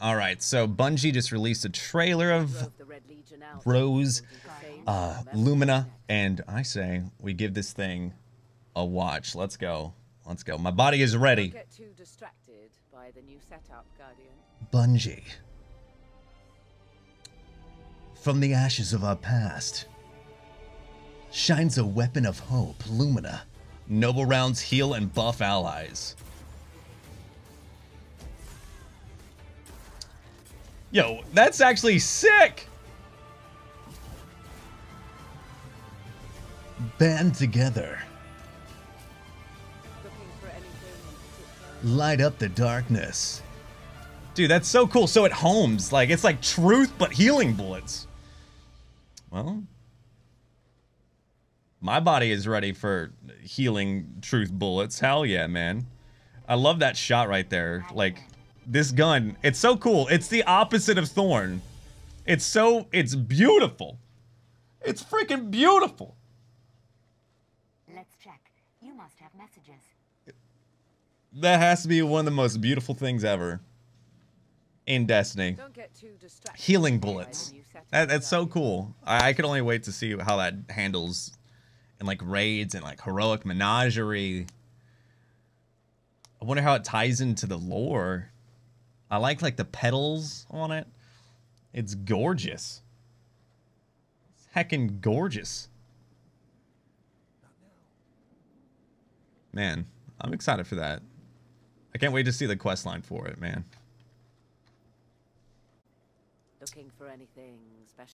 All right, so Bungie just released a trailer of Rose, uh, Lumina, and I say we give this thing a watch. Let's go. Let's go. My body is ready. Don't get too distracted by the new setup, Guardian. Bungie. From the ashes of our past shines a weapon of hope, Lumina. Noble rounds heal and buff allies. Yo, that's actually sick! Band together. Looking for anything in particular? Light up the darkness. Dude, that's so cool. So it homes. Like, it's like truth, but healing bullets. Well, my body is ready for healing truth bullets. Hell yeah, man. I love that shot right there. Like, this gun, it's so cool. It's the opposite of Thorn. It's so, it's beautiful. It's freaking beautiful. Let's check. You must have messages. That has to be one of the most beautiful things ever in Destiny. Don't get too distracted Healing bullets. That, that's so cool. I, I could only wait to see how that handles in like raids and like heroic menagerie. I wonder how it ties into the lore. I like like the petals on it. It's gorgeous. It's heckin' gorgeous. Man, I'm excited for that. I can't wait to see the quest line for it, man. Looking for anything